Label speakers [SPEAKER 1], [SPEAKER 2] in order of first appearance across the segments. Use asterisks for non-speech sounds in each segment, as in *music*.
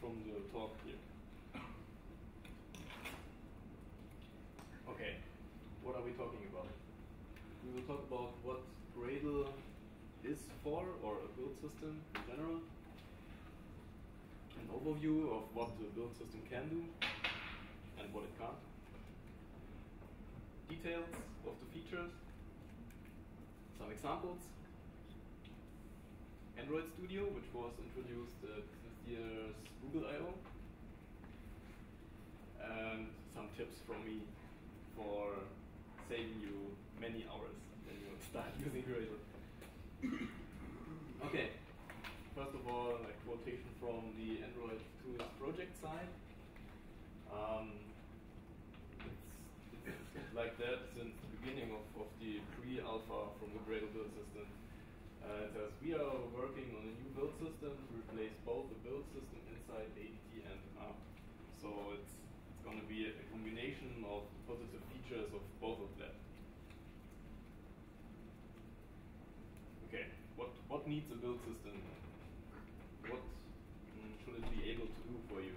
[SPEAKER 1] from the talk here. Okay, what are we talking about? We will talk about what Gradle is for, or a build system in general. An overview of what the build system can do and what it can't. Details of the features. Some examples. Android Studio, which was introduced at this year's Google I/O. And some tips from me for saving you many hours when you start *laughs* using Gradle. okay, first of all, a quotation from the Android Tools project side. Um, it's, it's like that since the beginning of, of the pre-alpha from the Gradle build system. Uh, it says, we are working on a new build system to replace both the build system inside ADT and Ant. So it's, it's going to be a, a combination of positive features of both of them. Okay, what, what needs a build system? What mm, should it be able to do for you?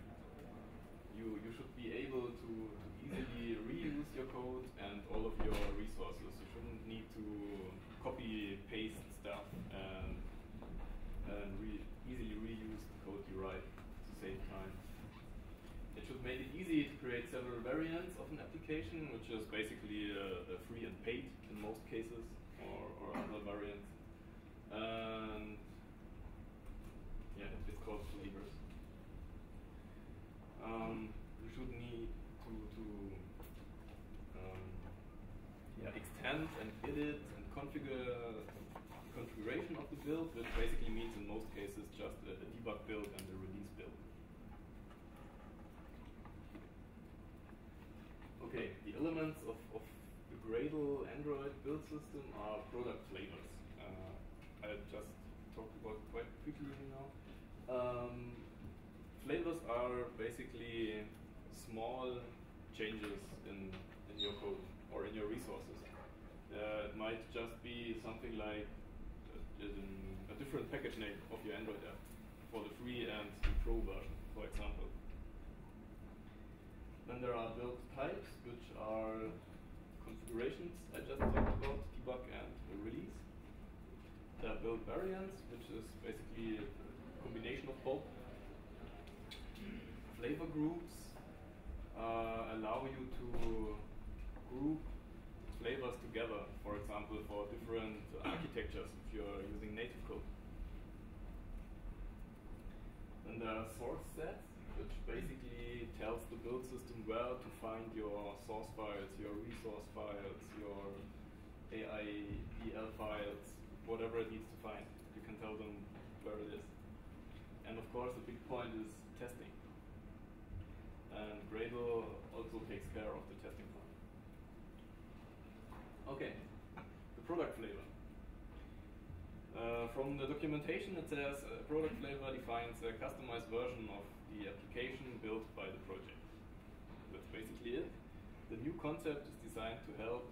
[SPEAKER 1] You, you should be able to, to easily reuse your code and all of your resources. You shouldn't need to copy paste stuff and, and re easily reuse the code you write to save time. It should make it easy to create several variants which is basically uh, a free and paid in most cases, or, or other variants. And yeah, it's called flavors. Um, you should need to, to um, yeah, extend and edit and configure the configuration of the build, which basically means in most cases just a, a debug build and a release build. Okay, the elements of, of the Gradle Android build system are product flavors. Uh, I just talked about quite quickly now. Um, flavors are basically small changes in, in your code or in your resources. Uh, it might just be something like a, a different package name of your Android app for the free and the pro version, for example. Then there are build types, which are configurations I just talked about, debug and release. There are build variants, which is basically a combination of both. Flavor groups uh, allow you to group flavors together, for example, for different architectures if you're using native code. Then there are source sets, which basically tells the build system where to find your source files, your resource files, your AIDL files, whatever it needs to find. You can tell them where it is. And of course, the big point is testing. And Gradle also takes care of the testing part. Okay, the product flavor. Uh, from the documentation, it says a product flavor defines a customized version of the application built by the project. That's basically it. The new concept is designed to help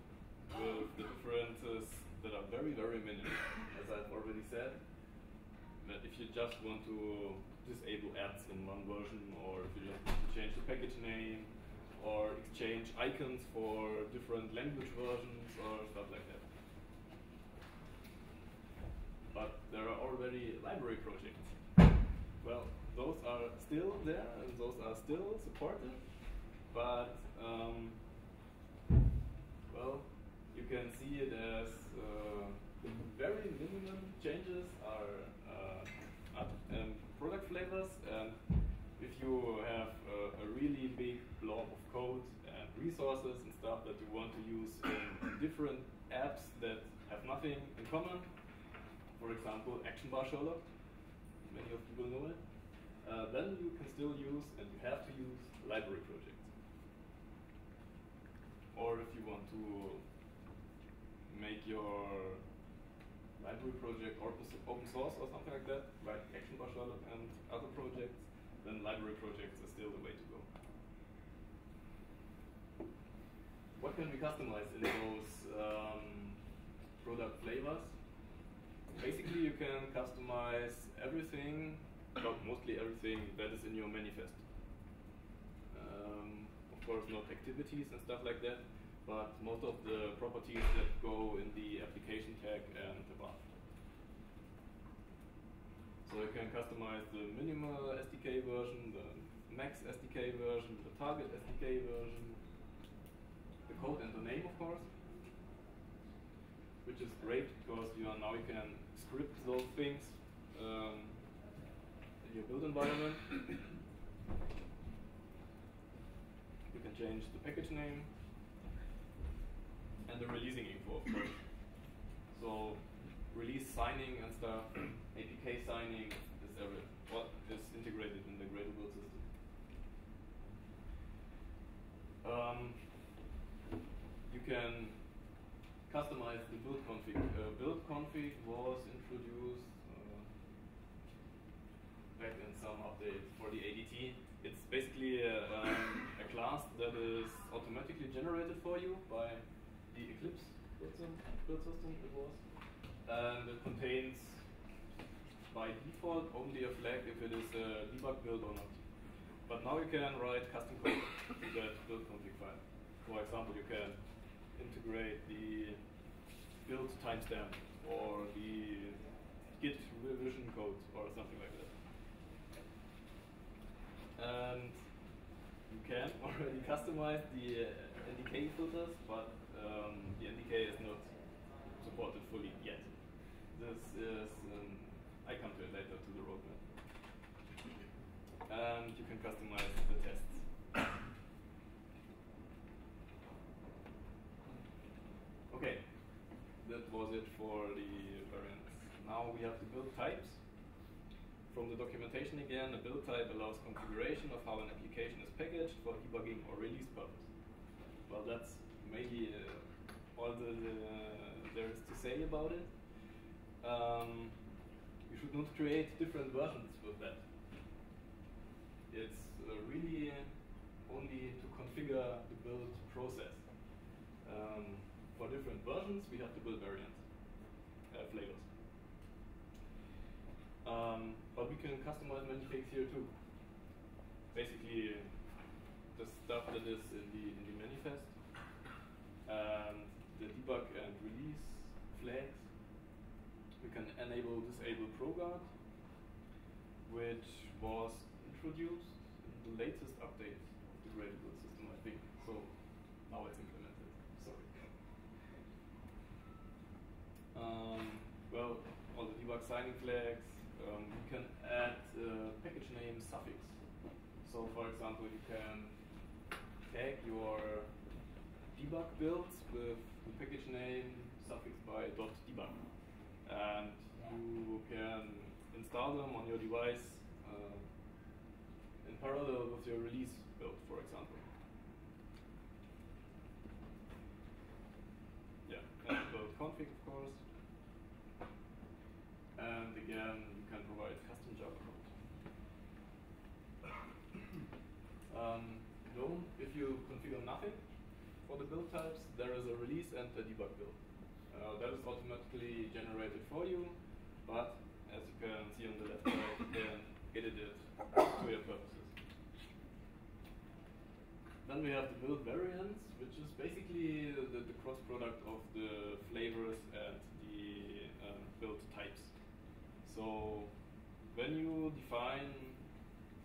[SPEAKER 1] with the differences that are very, very minimal, as I've already said. But if you just want to disable ads in one version, or if you just want to change the package name, or exchange icons for different language versions, or stuff like that. But there are already library projects. Well, those are still there, and those are still supported, but um, well, you can see it as uh, very minimum changes are uh, um, product flavors, and if you have a, a, really big blob of code and resources and stuff that you want to use in different apps that have nothing in common. For example, Action Bar Sherlock. Many of you will know it. Uh, then you can still use, and you have to use, library projects. Or if you want to make your library project open source or something like that, like Action Sherlock and other projects, then library projects are still the way to go. What can we customize in those um, product flavors? Basically, you can customize everything, well, mostly everything that is in your manifest. Um, of course, not activities and stuff like that, but most of the properties that go in the application tag and above. So you can customize the minimal SDK version, the max SDK version, the target SDK version, the code and the name, of course, which is great because you are now you can script those things um, your build environment. you can change the package name and the releasing info, of course. So release signing and stuff, *clears throat* APK signing is every what is integrated in the Gradle system. Um, you can customize the build config. Uh, build config was introduced back in some updates for the ADT. It's basically a, um, a class that is automatically generated for you by the Eclipse build system, it was. And it contains by default only a flag if it is a debug build or not. But now you can write custom code to *coughs* that build config file. For example, you can integrate the build timestamp or the git revision code or something like that. And you can *laughs* already customize the uh, NDK filters, but um, the NDK is not supported fully yet. This is, um, I come to it later to the roadmap. And you can customize the tests. Okay, that was it for the variants. Now we have to build types. From the documentation again, a build type allows configuration of how an application is packaged for debugging or release purpose. Well, that's maybe uh, all the, the, there is to say about it. Um, you should not create different versions with that. It's uh, really only to configure the build process. Um, for different versions, we have to build variants, uh, flavors. Um, but we can customize many things here too. Basically, the stuff that is in the in the manifest and the debug and release flags. We can enable disable ProGuard, which was introduced in the latest update of the Gradle system, I think. So now it's implemented. Sorry. *laughs* Um, well, all the debug signing flags. Um, you can add uh, package name suffix. So, for example, you can tag your debug builds with the package name suffixed by .debug. And you can install them on your device uh, in parallel with your release build, for example. Yeah, and build config, of course. And again, you can provide custom Java code. Um, no, if you configure nothing, for the build types, there is a release and a debug build. Uh, that is automatically generated for you, but as you can see on the left side, you can edit it to your purposes. Then we have the build variants, which is basically the, the cross product of the flavors and the uh, build types. So when you define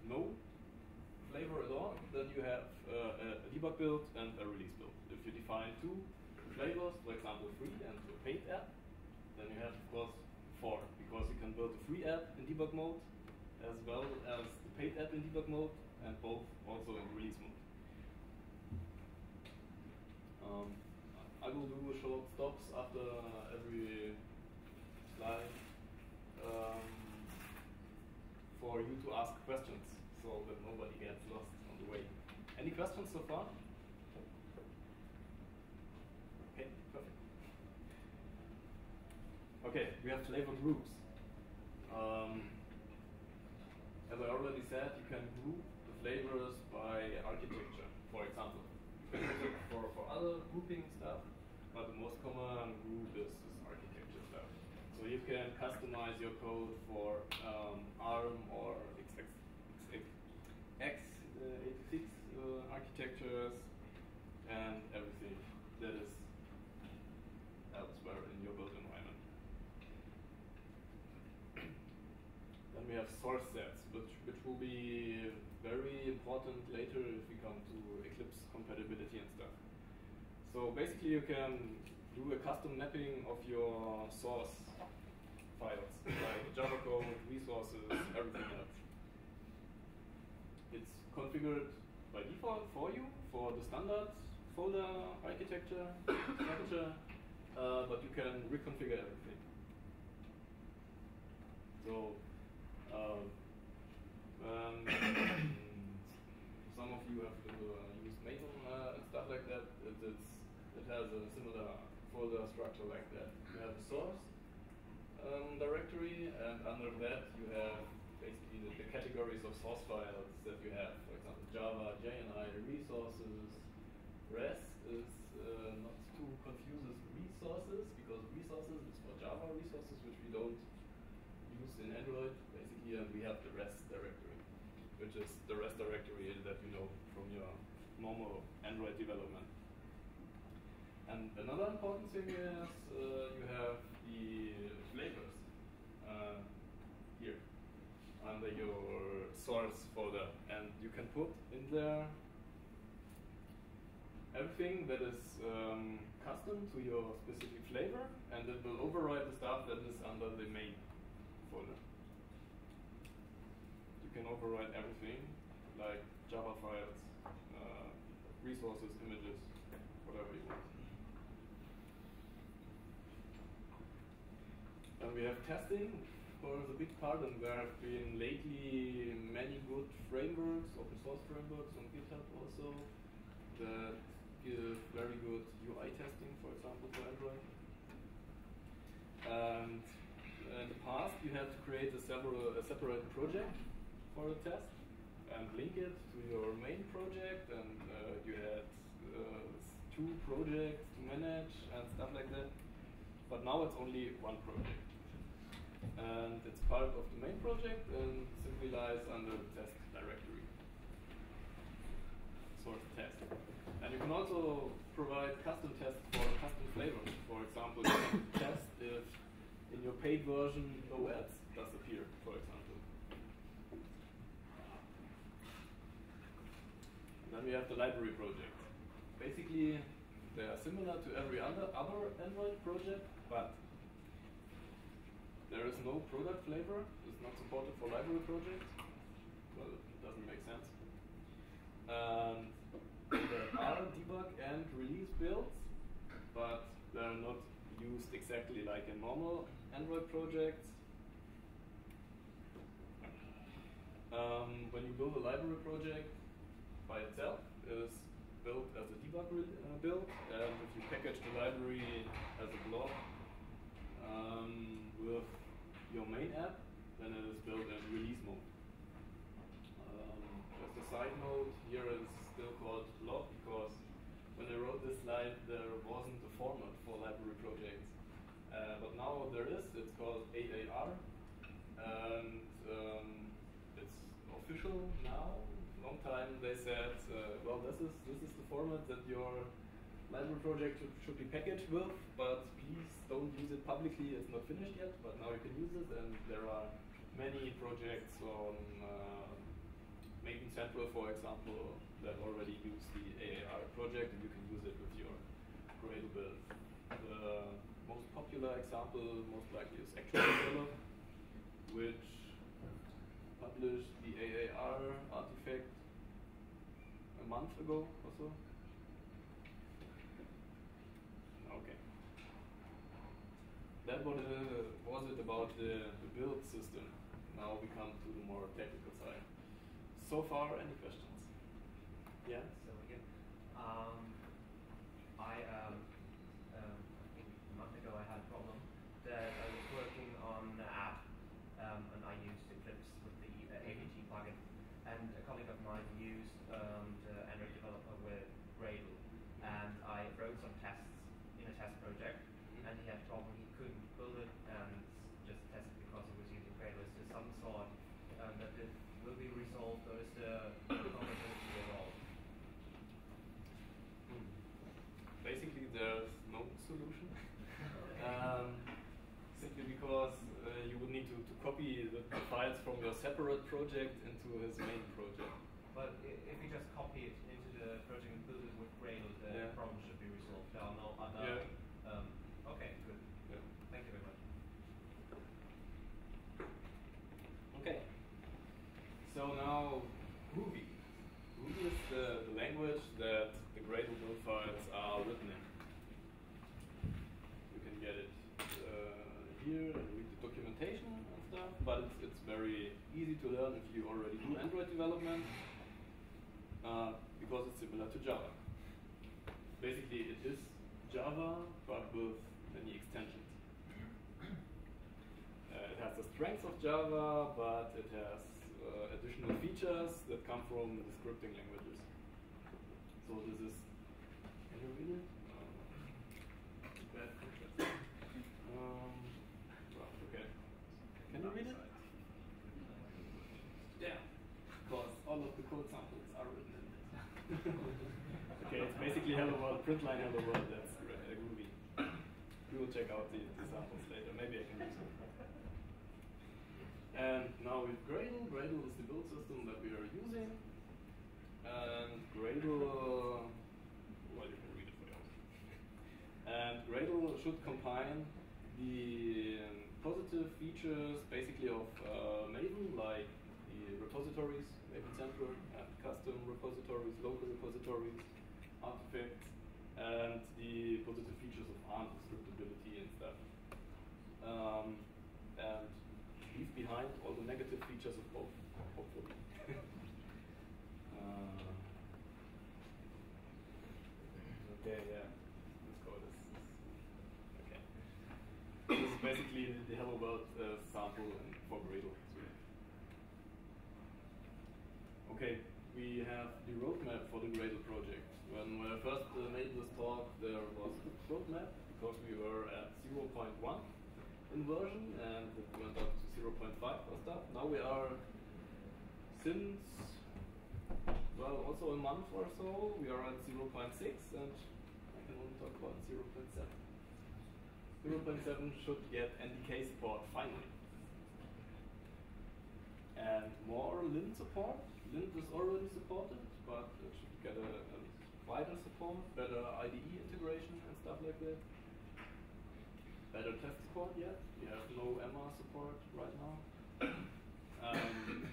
[SPEAKER 1] no flavor at all, then you have uh, a debug build and a release define two flavors, for example, free and a paid app, then you have, of course, four, because you can build a free app in debug mode, as well as the paid app in debug mode, and both also in release mode. Um, I will do short stops after every slide um, for you to ask questions so that nobody gets lost on the way. Any questions so far? Okay, perfect. Okay, we have flavor groups. Um, as I already said, you can group the flavors by architecture, for example. For, for other grouping stuff, but the most common group is, is architecture stuff. So you can customize your code for um, ARM or XX, x86 uh, architectures and everything that is elsewhere in your build environment. then we have source sets, which, which will be very important later if we come to Eclipse compatibility and stuff. So basically you can do a custom mapping of your source files, like *laughs* Java code, resources, everything else. It's configured by default for you for the standard folder architecture structure, uh, but you can reconfigure everything. So, um, um, *coughs* some of you have uh, used Maven uh, and stuff like that. Has a similar folder structure like that. You have a source um, directory, and under that you have basically the, the, categories of source files that you have. For example, Java, JNI, resources. REST is uh, not to confuse with resources, because resources is for Java resources, which we don't use in Android, basically, and we have the REST directory, which is the REST directory that you know from your normal Android development. And another important thing is uh, you have the flavors uh, here under your source folder, and you can put in there everything that is um, custom to your specific flavor, and it will override the stuff that is under the main folder. You can override everything, like Java files, uh, resources, images, whatever you want. And we have testing for the big part, and there have been lately many good frameworks, open source frameworks on GitHub also, that give very good UI testing, for example, for Android. And in the past, you had to create a, several, a separate project for a test and link it to your main project, and uh, you had uh, two projects to manage and stuff like that. But now it's only one project. And it's part of the main project and simply lies under the test directory. Source test. And you can also provide custom tests for custom flavors. For example, *coughs* you can test if in your paid version no ads does appear, for example. Then we have the library project. Basically, they are similar to every other other Android project, but there is no product flavor. It's not supported for library projects. Well, it doesn't make sense. And there are debug and release builds, but they're not used exactly like in normal Android projects. Um, when you build a library project by itself, it is built as a debug uh, build, and if you package the library as a blob um, with your main app, then it is built in release mode. Um, just a side note, here it's still called blob because when I wrote this slide, there wasn't a format for library projects. Uh, but now there is, it's called AAR, and um, it's official now. Long time they said, uh, well, this is this is the format that your library project should, be packaged with, but please don't use it publicly. It's not finished yet, but now you can use it, and there are many projects on uh, Maven Central, for example, that already use the AAR project, and you can use it with your Gradle build. The most popular example, most likely, is ActualDevelop, *coughs* which published the AAR artifact a month ago or so. That was, uh, was it about the, the build system. Now we come to the more technical side. So far, any questions? Yeah?
[SPEAKER 2] So again, um, I, um, um, I think a month ago I had a problem that I was working on an app um, and I used Eclipse with the uh, ADT plugin and a colleague of mine used um, the Android developer with Gradle and I wrote some tests in a test project and he had a problem he couldn't build it and just test it because he was using Gradle. Is there some sort um, that it will be resolved or is the vulnerability resolved?
[SPEAKER 1] Hmm. Basically, there's no solution. um, simply because uh, you would need to, to copy the, the files from your separate project into his main project.
[SPEAKER 2] But if we just copy it into the project and build it with Gradle, the
[SPEAKER 1] Yeah.
[SPEAKER 2] problem should be resolved. There are no other.
[SPEAKER 1] Yeah.
[SPEAKER 2] Um, okay, good.
[SPEAKER 1] Yeah.
[SPEAKER 2] Thank you very much.
[SPEAKER 1] Okay. So now, Groovy. Groovy is the, the language that the Gradle build files are written in. You can get it uh, here and read the documentation and stuff, but it's, it's very easy to learn if you already do Android development uh, because it's similar to Java. Basically, it is Java, but with many extensions. Uh, it has the strengths of Java, but it has uh, additional features that come from the scripting languages. So this is. Can you read it? Um, bad contrast. Um, well, okay. Can you read it? Yeah, because all of the code samples are written in it. okay, it's basically hello world, print line hello world. That's Groovy. We will check out the, the samples later. Maybe I can do some. And now with Gradle, Gradle is the build system that we are using. And Gradle, well, you can read it for yourself. And Gradle should combine the um, positive features basically of uh, Maven, like the repositories, Maven Central, and custom repositories, local repositories, artifacts, and the positive features of Ant, scriptability and stuff. Um, and leave behind all the negative features of both, hopefully. *laughs* uh, okay, yeah. Let's go this. Okay. this is basically the, the Hello World uh, sample and for Gradle. Okay, we have the roadmap for the Gradle project. When, when I first uh, made this talk, there was a roadmap because we were at 0.1 in version and it went up to 0.5 or stuff. Now we are since well also a month or so we are at 0.6 and I can only talk about 0.7. 0.7 should get NDK support finally. And more Lint support. Lint is already supported, but it should get a, a wider support, better IDE integration and stuff like that better test support yet. We have no MR support right now. *coughs* um,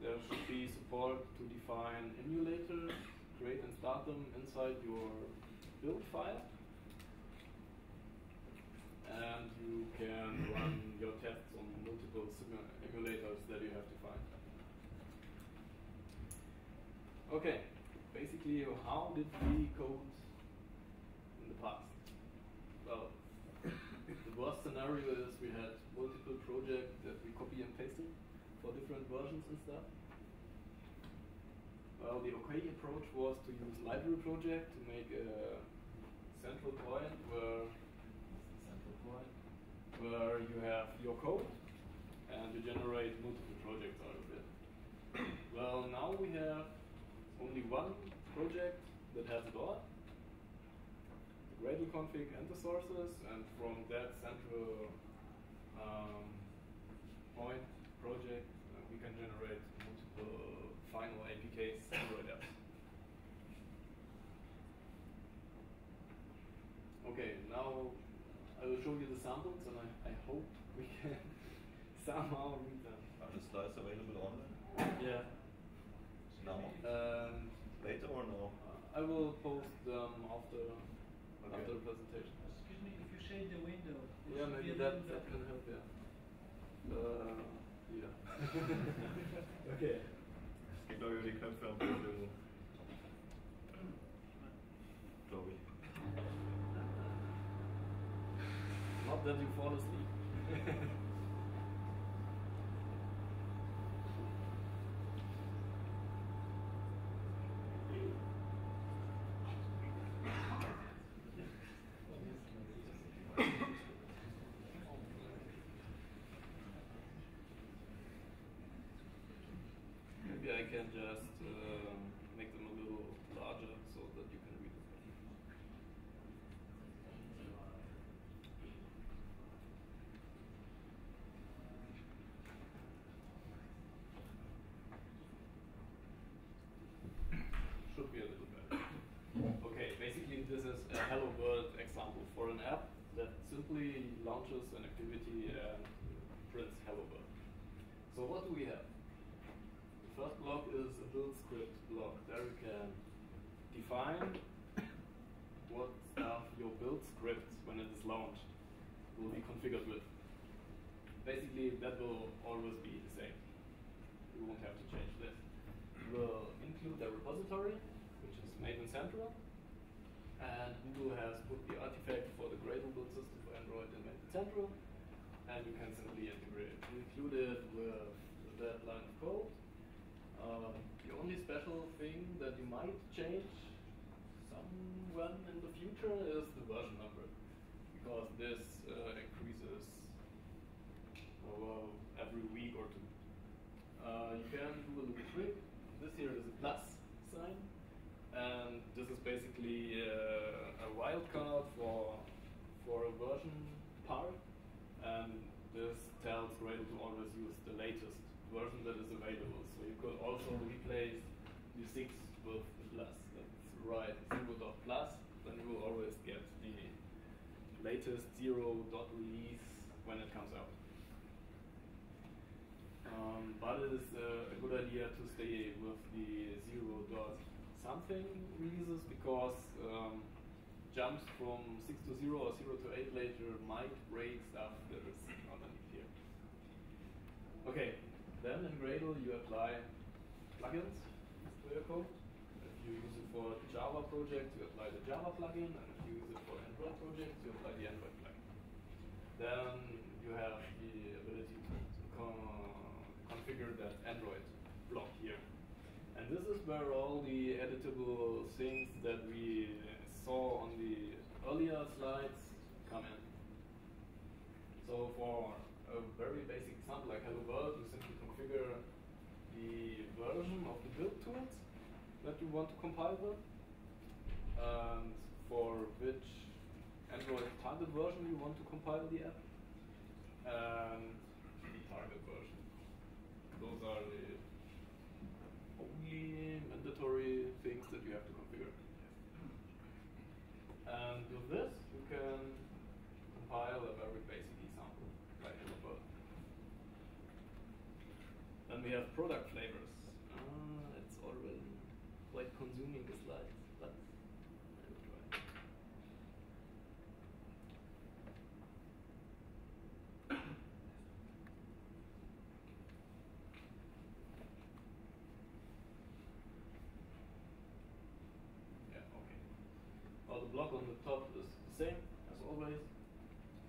[SPEAKER 1] there should be support to define emulators, create and start them inside your build file. And you can run your tests on multiple emulators that you have defined. Okay, basically, how did we code in the past? Well, the worst scenario is we had multiple projects that we copy and pasted for different versions and stuff. Well, the okay approach was to use library project to make a central point where central point where you have your code and you generate multiple projects out of it. *coughs* well, now we have only one project that has it all the Gradle config and the sources, and from that central um, point project, uh, we can generate multiple final APKs Android apps. Okay, now I will show you the samples, and I, I hope we can *laughs* somehow read them.
[SPEAKER 3] Are the slides available online
[SPEAKER 1] Yeah.
[SPEAKER 3] now?
[SPEAKER 1] And
[SPEAKER 3] Later or no?
[SPEAKER 1] I will post them after
[SPEAKER 3] Okay.
[SPEAKER 1] after the presentation.
[SPEAKER 4] Excuse me, if you shade the window.
[SPEAKER 1] Yeah, yeah, maybe that, that can help, yeah. Uh, yeah. *laughs* okay.
[SPEAKER 3] Es gibt auch über die Köpfe ein bisschen glaube ich.
[SPEAKER 1] Not that you fall asleep. *laughs* Maybe I can just um, make them a little larger so that you can read. Should be a little better. Okay, basically this is a Hello World example for an app that simply launches an activity and prints Hello World. So what do we have? The first block is a build script block. There you can define what stuff your build script, when it is launched, will be configured with. Basically, that will always be the same. You won't have to change this. We will include the repository, which is Maven Central, and Google has put the artifact for the Gradle build system for Android in Maven Central, and you can simply integrate it. include it with that line of code. Um, the only special thing that you might change someone in the future is the version number, because this uh, increases well, every week or two. Uh, you can do a little trick. This here is a plus sign, and this is basically uh, a wildcard for for a version part, and this tells Gradle to always use the latest version that is available. So you could also replace the 6 with write 0 dot plus, then you will always get the latest 0 dot release when it comes out. Um, but it is uh, a good idea to stay with the 0 dot something releases because um, jumps from 6 to 0 or 0 to 8 later might break stuff that is underneath here. Okay, then in Gradle you apply plugins to your code. You use it for Java projects, you apply the Java plugin, and if you use it for Android projects, you apply the Android plugin. Then you have the ability to, to con- configure that Android block here. And this is where all the editable things that we saw on the earlier slides come in. So for a very basic example like Hello World, you simply configure the version of the build tools that you want to compile with, and for which Android target version you want to compile the app, and the target version. Those are the only mandatory things that you have to configure. And with this, you can compile a very basic example like Hello World. Then we have product flavors. Ah, it's already quite consuming the slides, but I will try. Yeah, okay. Well, the block on the top is the same as always,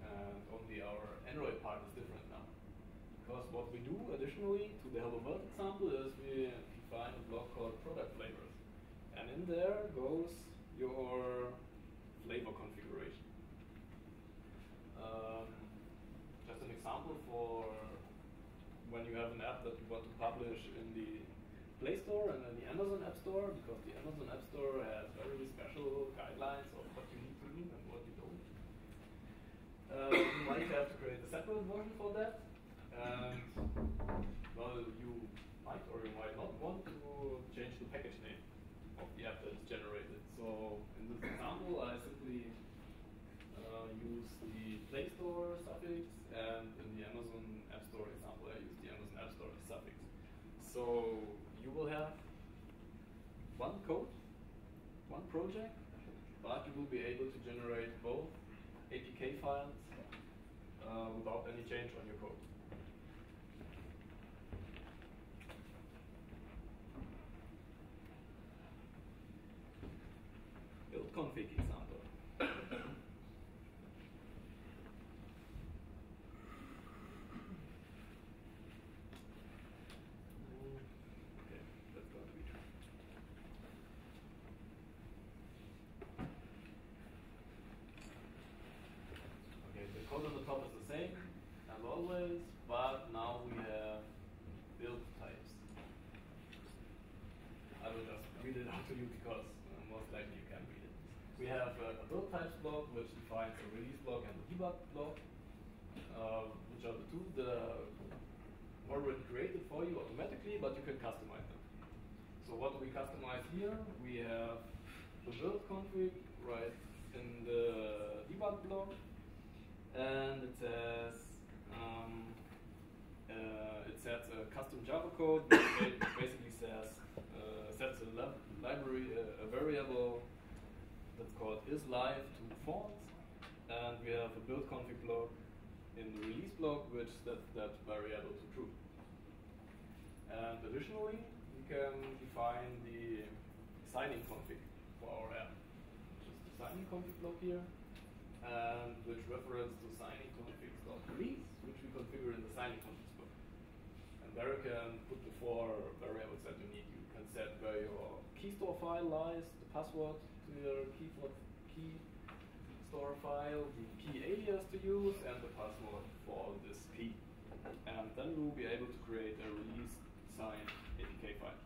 [SPEAKER 1] and only our Android part is different now. Because what we do additionally to the Hello World example is we define a block called product flavors. And in there goes your flavor configuration. Um, just an example for when you have an app that you want to publish in the Play Store and in the Amazon App Store, because the Amazon App Store has very special guidelines of what you need to do and what you don't. Uh, you might have to create a separate version for that. And well, you might or you might not want to change the package name of the app that is generated. So in this example, I simply uh, use the Play Store suffix, and in the Amazon App Store example, I use the Amazon App Store suffix. So you will have one code, one project, but you will be able to generate both APK files uh, without any change on your code. Build config example. Okay, that's going to be true. Okay, the code on the top is the same as always, but now we have build types. I will just read it out to you because uh, most likely you can read it. We have uh, a build types block which defines a release block and a debug block, uh, which are the two that are already created for you automatically, but you can customize them. So what do we customize here? We have the build config right in the debug block, and it says um, uh, it sets a custom Java code, which ba- basically says uh, sets a lab- library uh, a variable that's called is live to false, and we have a build config block in the release block which sets that variable to true. And additionally, we can define the signing config for our app, which is the signing config block here, and which reference to signing configs.release, which we configure in the signing configs block. And there you can put the four variables that you need. You can set where your key store file lies, the password to your key, store file, the key alias to use, and the password for this key. And then we'll be able to create a release signed APK file.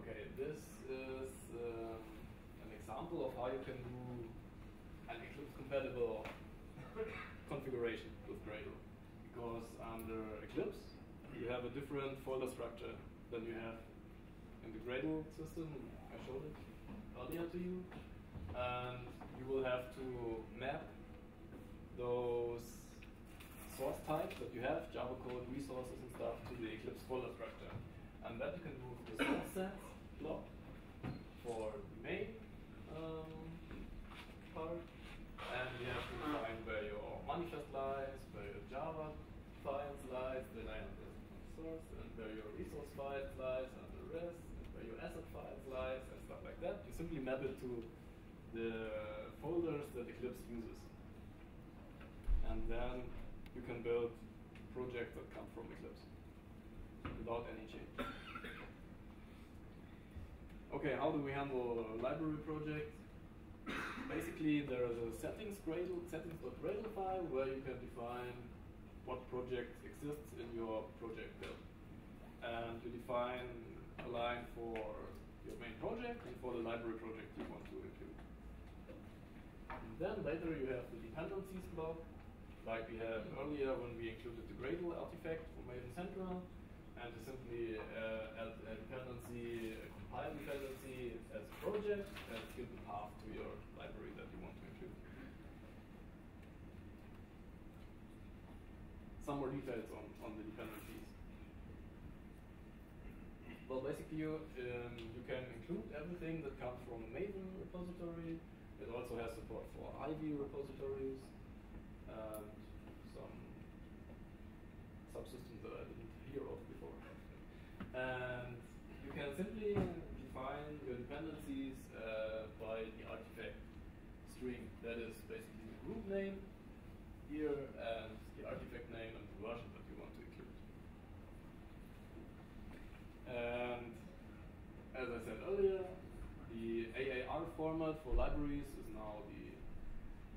[SPEAKER 1] Okay, this is um, an example of how you can do an Eclipse compatible *coughs* configuration with Gradle. Because under Eclipse, you have a different folder structure than you have the Gradle system. I showed it earlier to you. And you will have to map those source types that you have, Java code, resources and stuff, to the Eclipse folder structure. And that you can do with the source sets block for the main um, part. And you have to define where your manifest lies, where your Java files lies, the line of the source, and where your resource files lies rest, and where your asset files and stuff like that. You simply map it to the folders that Eclipse uses. And then you can build projects that come from Eclipse without any change. Okay, how do we handle library project? Basically, there is a settings Gradle, settings.gradle file where you can define what project exists in your project build. And you define a line for your main project and for the library project you want to include. And then later you have the dependencies block, like we had earlier when we included the Gradle artifact from Maven Central, and to simply uh, add a dependency, a compile dependency as a project, and give the path to your library that you want to include. Some more details on, on the dependencies. Well, basically, you, um, you can include everything that comes from a Maven repository. It also has support for Ivy repositories and some subsystems that I didn't hear of before. And you can simply define your dependencies uh, by the artifact string. That is basically the group name here and the artifact name and the version that you want to include. And as I said earlier, the AAR format for libraries is now the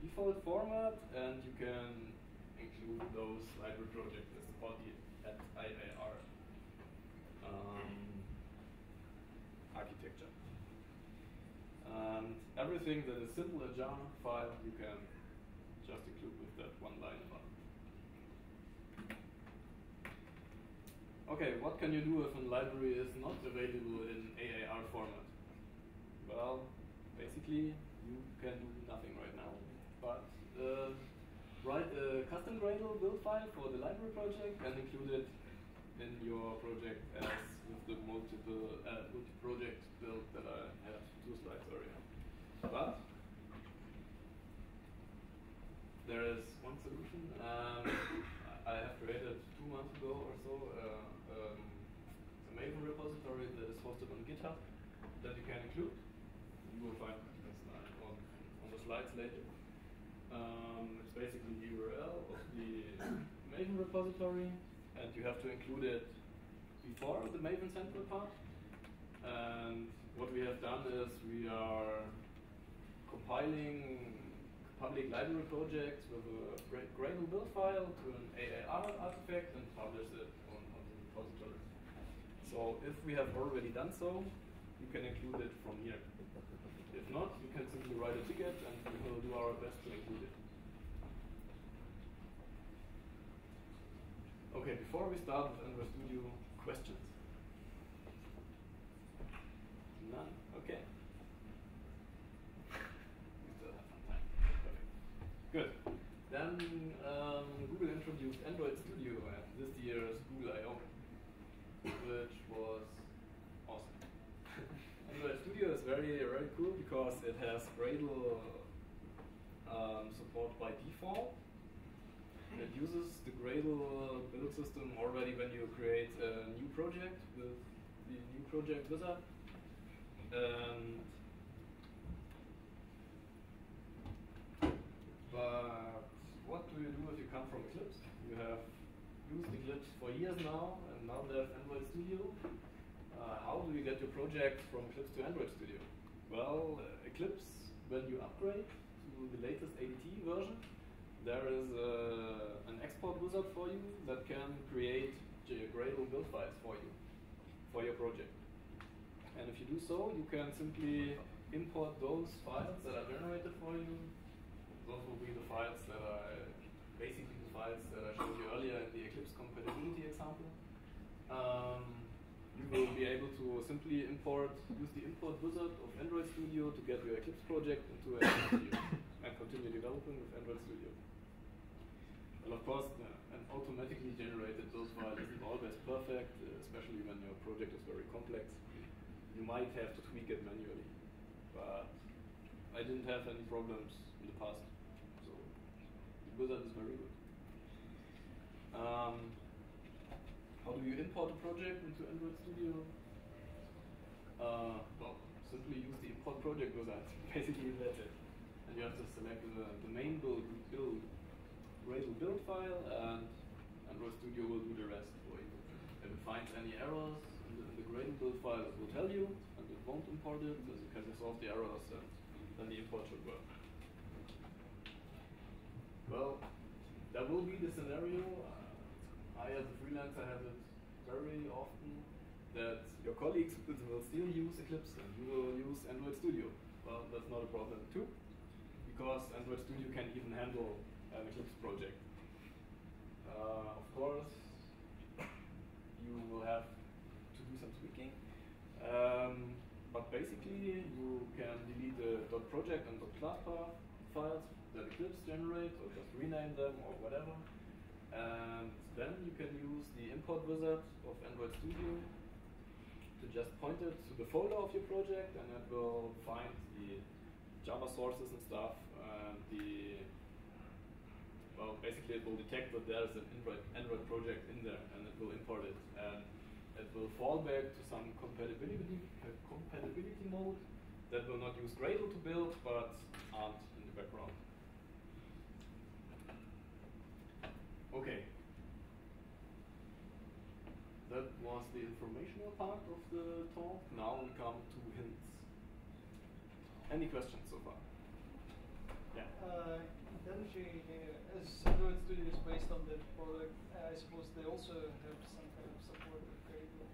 [SPEAKER 1] default format, and you can include those library projects support the at AAR um, architecture. And everything that is simple a jar file, you can just include with that one line above. Okay, what can you do if a library is not available in AAR format? Well, basically, you can do nothing right now. But uh, write a custom Gradle build file for the library project and include it in your project as with the multiple uh, multi-project build that I had two slides earlier. But there is one solution. Um, *coughs* I have created two months ago or so uh, um, a Maven repository that is hosted on GitHub that you can include. Will find on, on the slides later. Um, it's basically the URL of the Maven repository, and you have to include it before the Maven Central part. And what we have done is we are compiling public library projects with a Gradle build file to an AAR artifact and publish it on, on the repository. So if we have already done so, you can include it from here. If not, you can simply write a ticket and we will do our best to include it. Okay, before we start with Android Studio, questions? None? Okay. *laughs* We still have some time. Perfect. Good. Then um, Google introduced Android Studio at this year's Google I/O, which was awesome. Android Studio is very, very cool because it has Gradle um, support by default. It uses the Gradle build system already when you create a new project with the new project wizard. And but what do you do if you come from Eclipse? You have used Eclipse for years now, and now there's Android Studio. Uh, how do you get your project from Eclipse to Android Studio? Well, uh, Eclipse, when you upgrade to the latest ADT version, there is uh, an export wizard for you that can create Gradle build files for you, for your project. And if you do so, you can simply import those files that are generated for you. Those will be the files that are basically the files that I showed you earlier in the Eclipse compatibility example. Um, you will be able to simply import, use the import wizard of Android Studio to get your Eclipse project into *coughs* Android Studio and continue developing with Android Studio. Well, of course, uh, an automatically generated build file isn't always perfect, uh, especially when your project is very complex. You might have to tweak it manually, but I didn't have any problems in the past, so the wizard is very good. Um, how do you import a project into Android Studio? Uh, well, simply use the import project wizard. *laughs* Basically, that's it. And you have to select the, the main build, build Gradle build file, and Android Studio will do the rest for you. If it finds any errors in the, in the Gradle build file, it will tell you, and it won't import it, so you can resolve the errors, and then the import should work. Well, that will be the scenario, I as a freelancer have it very often, that your colleagues will still use Eclipse and you will use Android Studio. Well, that's not a problem too, because Android Studio can even handle an Eclipse project. Uh, of course, you will have to do some tweaking, um, but basically you can delete the .project and .class files that Eclipse generates, or just rename them or whatever. And then you can use the import wizard of Android Studio to just point it to the folder of your project, and it will find the Java sources and stuff, and the well, basically it will detect that there's an Android, Android project in there, and it will import it, and it will fall back to some compatibility compatibility mode that will not use Gradle to build, but Ant in the background. Okay. That was the informational part of the talk. Now we come to hints. Any questions so far? Yeah.
[SPEAKER 4] Uh, IntelliJ, uh, as Android Studio is based on the product, uh, I suppose they also have some kind of support with Gradle.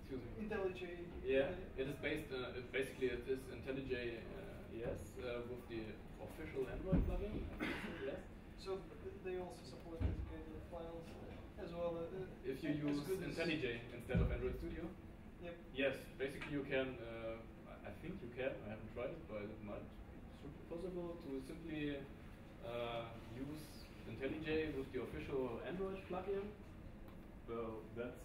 [SPEAKER 1] Excuse me.
[SPEAKER 4] IntelliJ.
[SPEAKER 1] Yeah, it is based. Uh, it basically, it is IntelliJ uh, yes uh, with the official Android plugin. yes.
[SPEAKER 4] So th- they also support the Gradle files uh, as well. Uh,
[SPEAKER 1] If you use
[SPEAKER 4] good
[SPEAKER 1] IntelliJ instead of Android Studio,
[SPEAKER 4] Yep.
[SPEAKER 1] yes, basically you can. Uh, I think you can. I haven't tried it, but it might be possible to simply uh, use IntelliJ with the official Android plugin. Well, that's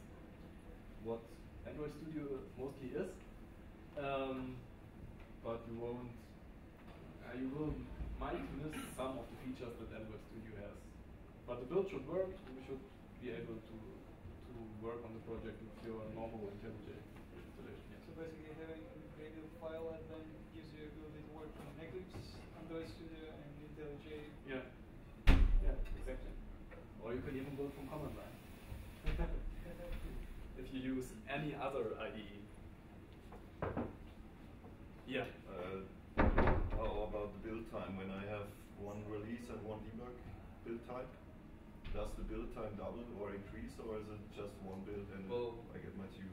[SPEAKER 1] what Android Studio mostly is. Um, but you won't. Uh, you will might miss some of the features that Android Studio has. But the build should work. We should be able to work on the project with your normal IntelliJ installation. Yeah.
[SPEAKER 4] So basically having a Gradle file and then gives you the ability to work on Eclipse, Android Studio and IntelliJ.
[SPEAKER 1] Yeah. Yeah, exactly. Or you can even build from command line. *laughs* if you use any other IDE. Yeah.
[SPEAKER 3] Uh, how about the build time? When I have one release and one debug build time, does the build time double or increase, or is it just one build and
[SPEAKER 1] Well-
[SPEAKER 3] I get my two?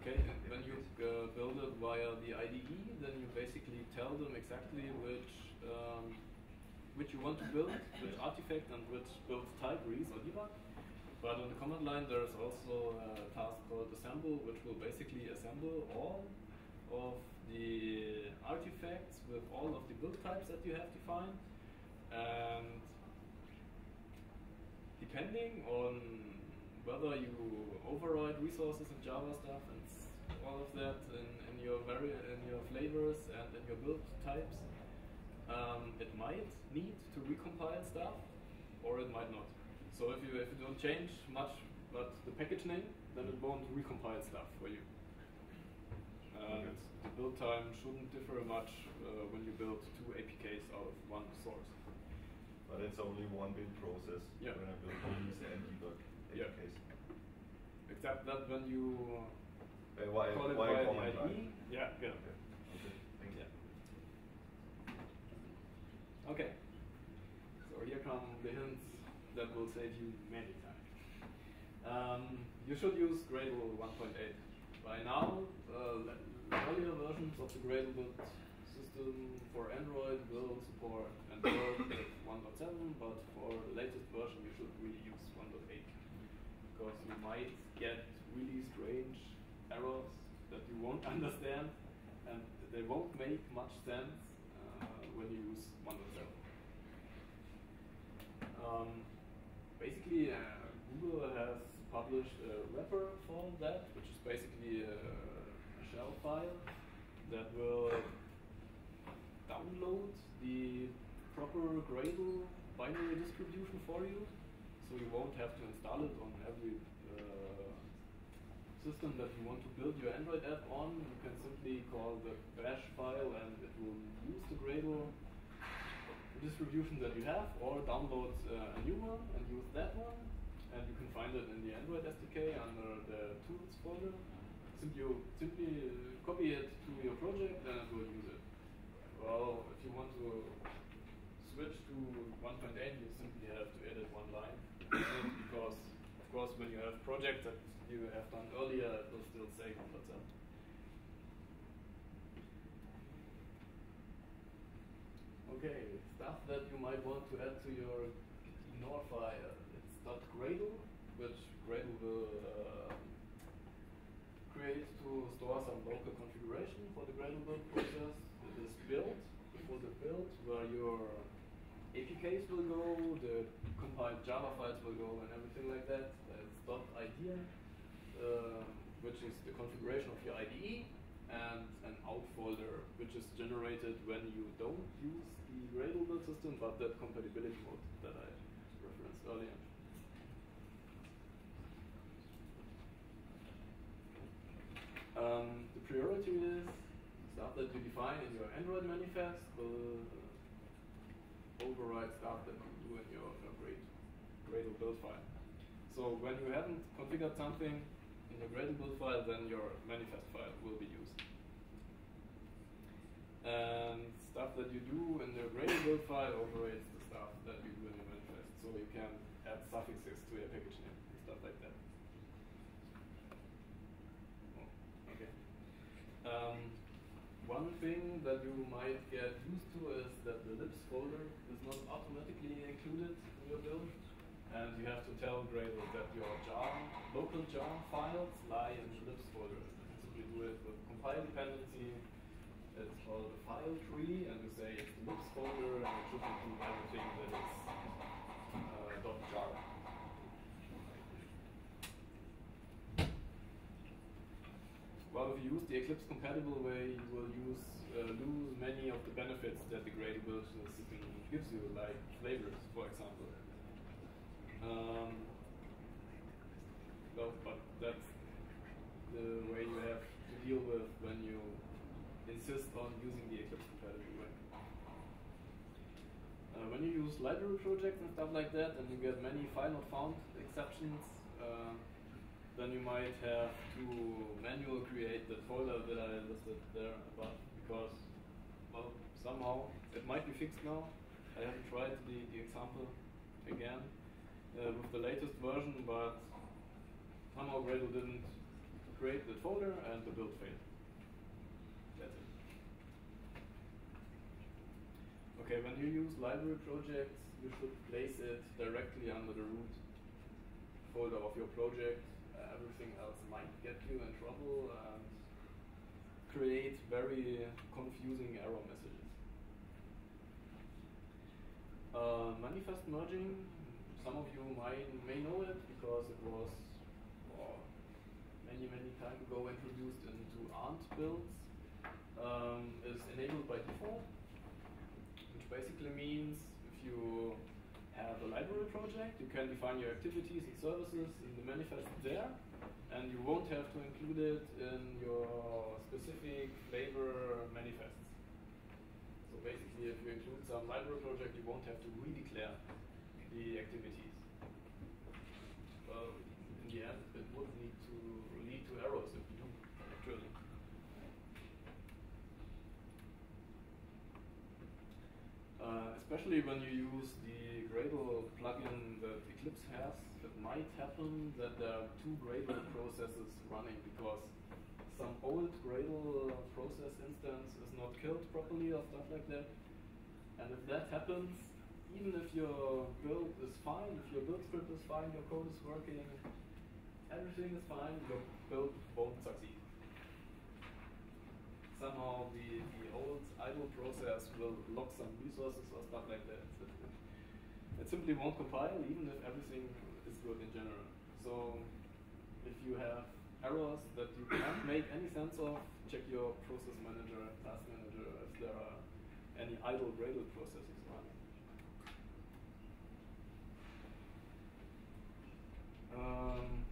[SPEAKER 1] Okay, when you uh, build it via the IDE, then you basically tell them exactly which um, which you want to build, which artifact and which build type, release or debug. But on the command line, there's also a task called assemble, which will basically assemble all of the artifacts with all of the build types that you have defined. And depending on whether you override resources in Java stuff and all of that in, in your vari- in your flavors and in your build types, um, it might need to recompile stuff, or it might not. So if you if you don't change much but the package name, then it won't recompile stuff for you. And
[SPEAKER 3] Okay.
[SPEAKER 1] the build time shouldn't differ much uh, when you build two APKs out of one source.
[SPEAKER 3] But it's only one build process
[SPEAKER 1] Yeah.
[SPEAKER 3] when I build release and debug
[SPEAKER 1] Yeah.
[SPEAKER 3] APKs.
[SPEAKER 1] Except that when you
[SPEAKER 3] Uh, why,
[SPEAKER 1] call it
[SPEAKER 3] why
[SPEAKER 1] via the
[SPEAKER 3] line?
[SPEAKER 1] yeah, yeah.
[SPEAKER 3] Okay. Okay. Thank you.
[SPEAKER 1] Okay. So here come the hints that will save you many times. Um, you should use Gradle 1.8. By now, uh, earlier versions of the Gradle build system for Android will support Android 1.7, but for the latest version you should really use 1.8 because you might get really strange errors that you won't *laughs* understand and they won't make much sense uh, when you use 1.7. Um, basically, uh, Google has published a wrapper for that, which is basically a, a shell file that will download the proper Gradle binary distribution for you, so you won't have to install it on every uh, system that you want to build your Android app on. You can simply call the bash file and it will use the Gradle distribution that you have or download uh, a new one and use that one and you can find it in the Android SDK under the tools folder. Simply, simply uh, copy it to your project and it will use it. Well, if you want to switch to 1.8 you simply have to edit one line because of course when you have projects that you have done earlier it will still say 1.7. Okay, stuff that you might want to add to your ignore file. It's .gradle, which Gradle will uh, create to store some local configuration for the Gradle build process. Built before the build where your APKs will go, the compiled Java files will go, and everything like that. That's .idea, uh, which is the configuration of your IDE, and an out folder, which is generated when you don't use the Gradle build system, but that compatibility mode that I referenced earlier. Um, the priority is stuff that you define in your Android manifest will override stuff that you do in your, your Grade, Gradle build file. So when you haven't configured something in your Gradle build file, then your manifest file will be used. And stuff that you do in the Gradle build file overrides the stuff that you do in your manifest. So you can add suffixes to your package name and stuff like that. Oh, okay. Um, one thing that you might get used to is that the libs folder is not automatically included in your build. And you have to tell Gradle that your jar, local jar files lie in the libs folder. Can simply do it with compile dependency. It's called a file tree, and you say it's the libs folder, and it should include everything that is uh, .jar. If you use the Eclipse compatible way, you will use uh, lose many of of the benefits that the gradable system gives you, like flavors, for example. Um, well, but that's the way you have to deal with when you insist on using the Eclipse compatible way. Uh, when you use library projects and stuff like that, and you get many file not found exceptions, uh, then you might have to manually create the folder that I listed there above because, well, somehow it might be fixed now. I haven't tried the, the example again uh, with the latest version, but somehow Gradle didn't create the folder and the build failed. That's it. Okay, when you use library projects, you should place it directly under the root folder of your project. Everything else might get you in trouble and create very confusing error messages. Uh, manifest merging, some of you might may know it because it was oh, many many time ago introduced into Ant builds. Um, is enabled by default, which basically means if you have a library project, you can define your activities and services in the manifest there, and you won't have to include it in your specific flavor manifests. So basically, if you include some library project, you won't have to redeclare the activities. Well, in the end, it would need to lead to errors if you do, actually. Uh, especially when you use the Gradle plugin that Eclipse has, it might happen that there are two Gradle processes running because some old Gradle process instance is not killed properly or stuff like that. And if that happens, even if your build is fine, if your build script is fine, your code is working, everything is fine, your build won't succeed. Somehow the, the old idle process will lock some resources or stuff like that. *laughs* It simply won't compile even if everything is good in general. So if you have errors that you can't make any sense of, check your process manager, task manager, if there are any idle Gradle processes running. Um,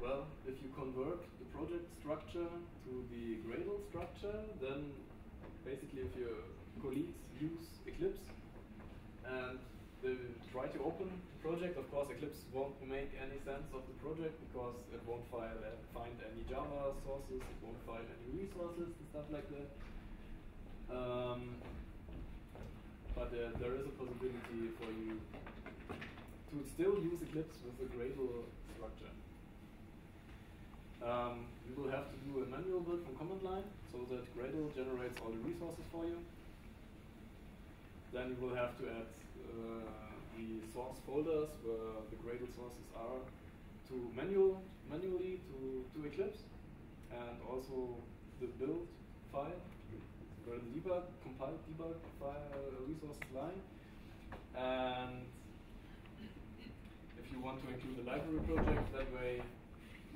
[SPEAKER 1] well, if you convert the project structure to the Gradle structure, then basically if your colleagues use Eclipse and they try to open the project, of course Eclipse won't make any sense of the project because it won't file, uh, find any Java sources, it won't find any resources and stuff like that. Um, but uh, there is a possibility for you to still use Eclipse with the Gradle structure. Um, you will have to do a manual build from command line so that Gradle generates all the resources for you. Then you will have to add uh, the source folders where the Gradle sources are to manual manually to, to Eclipse and also the build file the debug compiled debug file uh, resources line and if you want to include a library project that way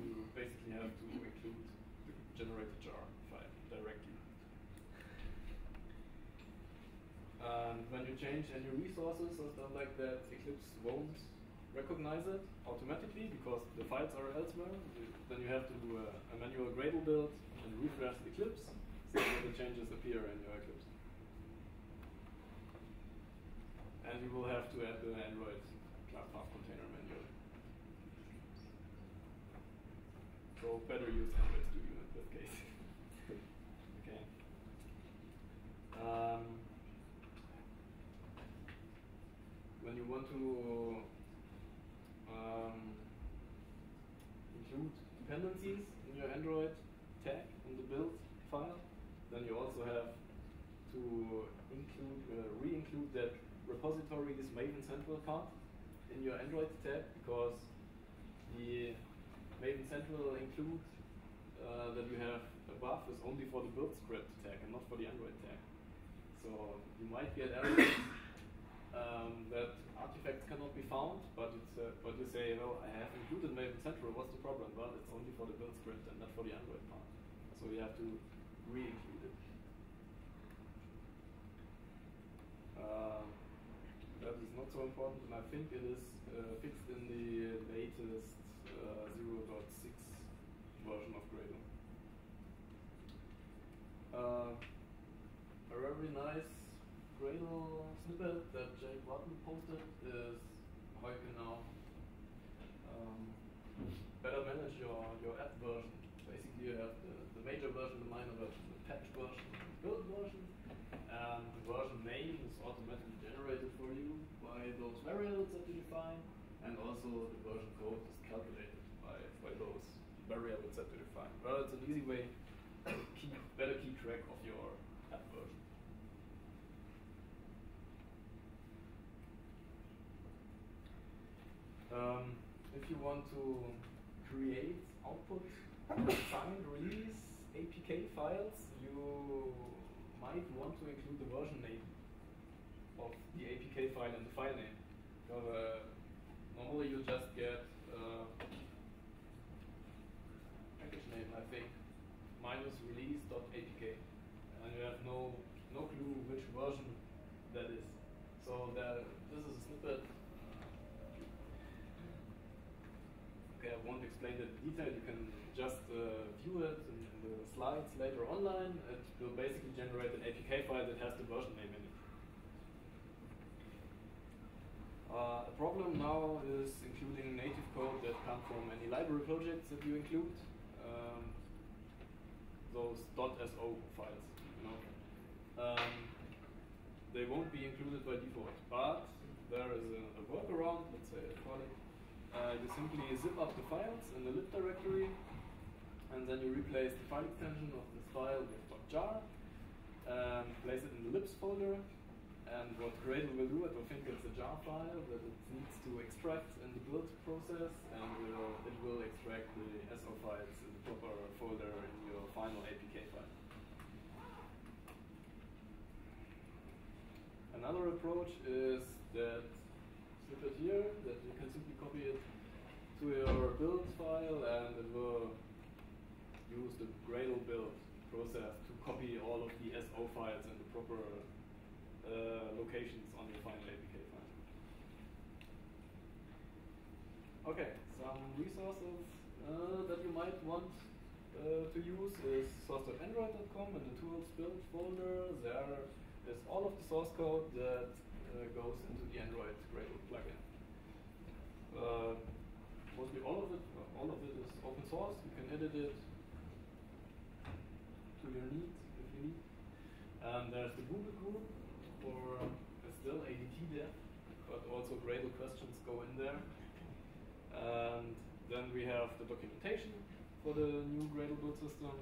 [SPEAKER 1] you basically have to include the generated jar file directly. And when you change any resources or stuff like that, Eclipse won't recognize it automatically because the files are elsewhere. Then you have to do a, a manual Gradle build and refresh Eclipse so that the changes appear in your Eclipse. And you will have to add the Android class path container manually. So better use Android Studio in this case. *laughs* okay. Um, when you want to um, include dependencies in your Android tag in the build file, then you also have to include, uh, re-include that repository's Maven Central part in your Android tag because the Maven Central include uh, that you have above is only for the build script tag and not for the Android tag. So you might get errors *coughs* um, that artifacts cannot be found, but it's uh, but you say, well, I have included Maven Central. What's the problem? Well, it's only for the build script and not for the Android part. So you have to re-include it. Uh, that is not so important, and I think it is uh, fixed in the latest uh, 0.6 version of Gradle. Uh, a very nice Gradle snippet that Jake Wharton posted is how you can now um, better manage your, your app version. Basically, you have the, the major version, the minor version, the patch version, the build version, and the version name is automatically generated for you by those variables that you define, and also the version code is calculated by, by those variables that you define. Well, it's an easy way to keep, better keep track of your app version. Um, if you want to create output signed release APK files, you might want to include the version name of the APK file and the file name. Because uh, normally you just get uh, package name, I think, minus release.apk, and you have no no clue which version that is. So there, this is a snippet Okay, I won't explain that in detail. You can just view it in, the slides later online. It will basically generate an APK file that has the version name in it. Uh, a problem now is including native code that come from any library projects that you include. Um, those .so files, you know. Um, they won't be included by default, but there is a, a workaround, let's say, call it uh, you simply zip up the files in the lib directory, and then you replace the file extension of this file with .jar, and place it in the libs folder. And what Gradle will do, it will think it's a jar file that it needs to extract in the build process, and will, it will extract the SO files in the proper folder in your final APK file. Another approach is that snippet here that you can simply copy it to your build file and it will use the Gradle build process to copy all of the SO files in the proper uh, locations on your final APK file. Okay, some resources uh, that you might want uh, to use is source.android.com in the tools build folder. There is all of the source code that uh, goes into the Android Gradle plugin. Uh, mostly all of it, all of it is open source. You can edit it to your needs if you need. And there's the Google group for uh, still ADT there, but also Gradle questions go in there. And then we have the documentation for the new Gradle build system.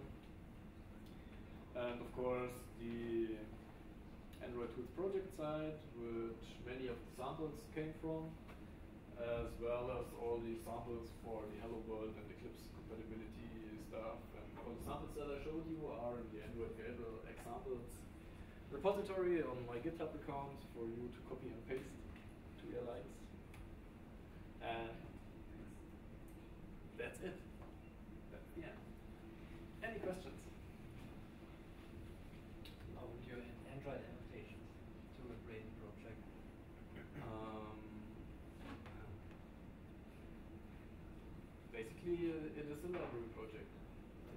[SPEAKER 1] And of course the Android Tools project site, which many of the samples came from, as well as all the samples for the Hello World and Eclipse compatibility stuff. The samples that I showed you are in the Android Gradle examples repository on my GitHub account for you to copy and paste to your likes. And that's it. That's the end. Any questions?
[SPEAKER 2] How would you Android annotations to a Brain project?
[SPEAKER 1] Um, basically, uh, it is a library project.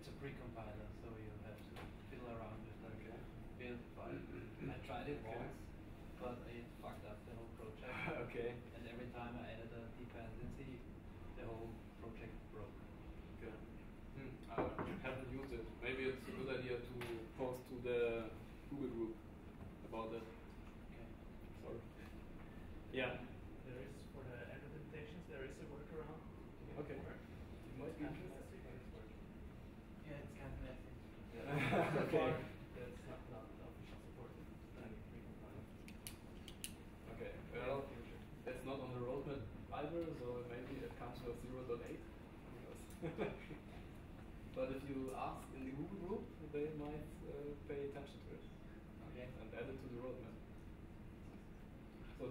[SPEAKER 2] It's a pre-compiler, so you have to fiddle around with
[SPEAKER 1] Okay.
[SPEAKER 2] build file. I tried it once, but it fucked up the whole project.
[SPEAKER 1] okay.
[SPEAKER 2] And every time I added a dependency, the whole project broke.
[SPEAKER 1] Okay. Hmm. I haven't used it. Maybe it's a good idea to post to the Google group about that.
[SPEAKER 2] Okay.
[SPEAKER 1] Sorry. Yeah.
[SPEAKER 5] There is for the Android annotations, there is a workaround.
[SPEAKER 1] Okay. You might be interested.
[SPEAKER 2] Yeah, it's kind of messy.
[SPEAKER 1] okay.
[SPEAKER 5] That's not, not official supported. Only pre-compiled.
[SPEAKER 1] Okay. Well, it's not on the roadmap either, so maybe it comes with 0.8. but if you ask in the Google group, they might uh, pay attention to it
[SPEAKER 2] Okay.
[SPEAKER 1] and add it to the roadmap.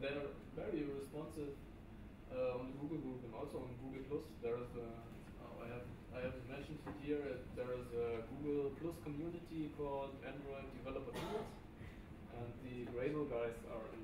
[SPEAKER 1] So they're very responsive uh, on the Google group and also on Google Plus. There is a, oh, I have I have mentioned it here. uh, There is a Google Plus community called Android Developer Tools, And the Gradle guys are in